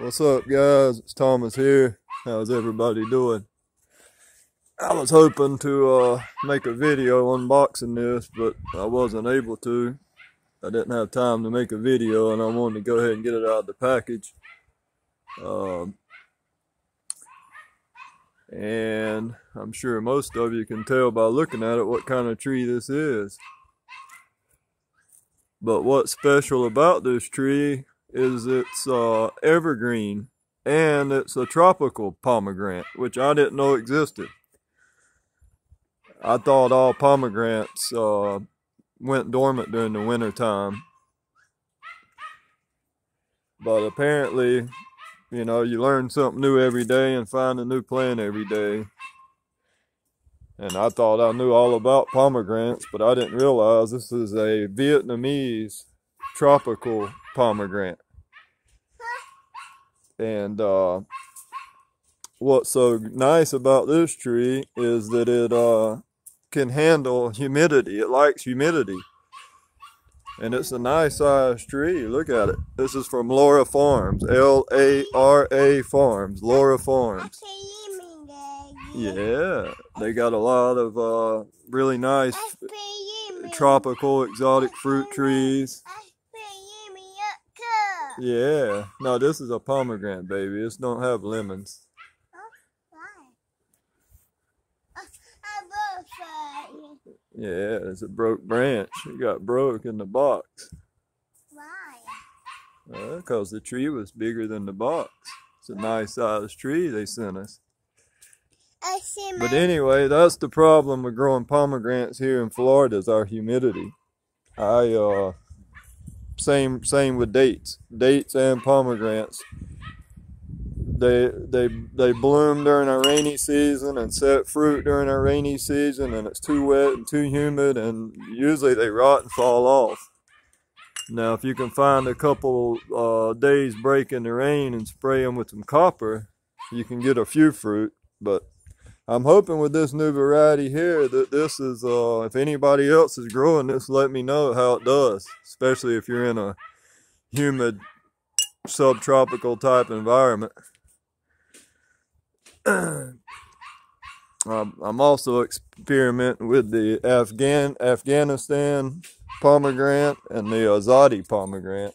What's up, guys? It's Thomas here. How's everybody doing? I was hoping to uh, make a video unboxing this, but I wasn't able to. I didn't have time to make a video, and I wanted to go ahead and get it out of the package. Um, and I'm sure most of you can tell by looking at it what kind of tree this is. But what's special about this tree is it's uh, evergreen and it's a tropical pomegranate, which I didn't know existed. I thought all pomegranates uh, went dormant during the winter time. But apparently, you know, you learn something new every day and find a new plant every day. And I thought I knew all about pomegranates, but I didn't realize this is a Vietnamese tropical pomegranate. And uh, what's so nice about this tree is that it uh, can handle humidity. It likes humidity. And it's a nice sized tree. Look at it. This is from Lara Farms. L A R A Farms. Lara Farms. Yeah, they got a lot of uh, really nice tropical exotic fruit trees. Yeah, no, this is a pomegranate, baby. This don't have lemons. Yeah, it's a broke branch. It got broke in the box. Why? Because the tree was bigger than the box. It's a nice sized tree they sent us. I see my But anyway, that's the problem with growing pomegranates here in Florida is our humidity. I uh same same with dates. Dates and pomegranates. They they they bloom during our rainy season and set fruit during our rainy season and it's too wet and too humid and usually they rot and fall off. Now if you can find a couple uh, days break in the rain and spray them with some copper, you can get a few fruit, but I'm hoping with this new variety here that this is, uh, if anybody else is growing this, let me know how it does, especially if you're in a humid subtropical type environment. I'm also experimenting with the Afghan Afghanistan pomegranate and the Azadi pomegranate.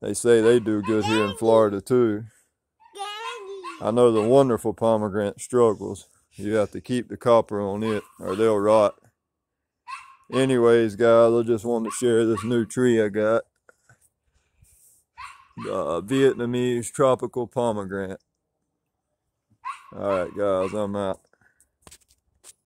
They say they do good here in Florida too. I know the wonderful pomegranate struggles. You have to keep the copper on it or they'll rot. Anyways, guys, I just wanted to share this new tree I got. Uh, Vietnamese tropical pomegranate. Alright, guys, I'm out.